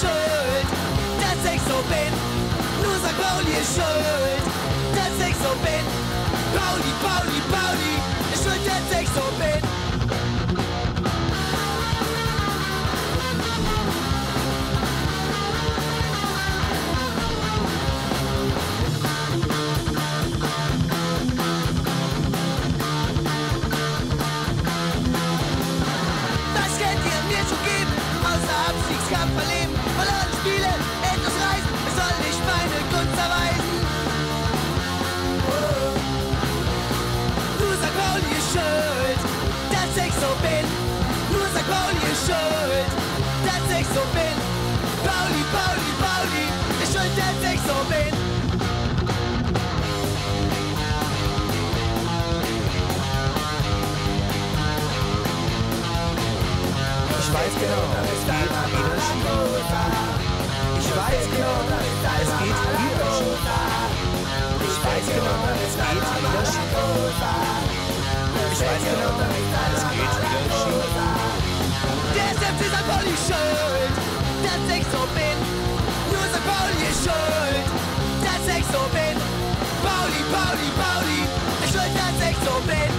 schuld, dass ich so bin. Nur sagt Pauli ist schuld, dass ich so bin. Pauli, Pauli, Pauli ist schuld, dass ich so bin. Was kennt ihr mir zu geben, außer Absichtskampf erleben. Verloren Spiele, endlos reisen, es soll nicht meine Gunst erweisen. Nur St. Pauli ist schuld, dass ich so bin. Nur St. Pauli ist schuld, dass ich so bin. Pauli, Pauli, Pauli ist schuld, dass ich so bin. Ich weiß genau, es geht wieder schief. Ich weiß genau, es geht wieder schief. Ich weiß genau, es geht wieder schief. Ich weiß genau, es geht wieder schief. Der ist FC St. Pauli schuld, dass ich so bin. Nur St. Pauli ist schuld, dass ich so bin. Pauli, Pauli, Pauli ist schuld, dass ich so bin.